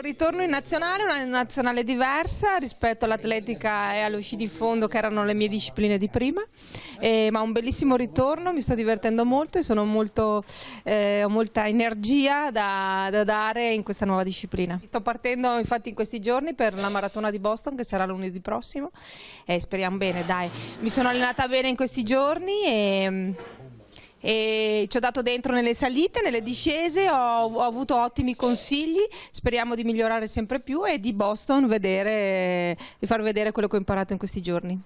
Ritorno in nazionale, una nazionale diversa rispetto all'atletica e allo sci di fondo che erano le mie discipline di prima, eh, ma un bellissimo ritorno, mi sto divertendo molto e molto, eh, ho molta energia da, da, dare in questa nuova disciplina. Sto partendo infatti in questi giorni per la maratona di Boston che sarà lunedì prossimo e speriamo bene, dai. Mi sono allenata bene in questi giorni e e ci ho dato dentro nelle salite, nelle discese, ho, ho, avuto ottimi consigli, speriamo di migliorare sempre più e di Boston vedere, di far vedere quello che ho imparato in questi giorni.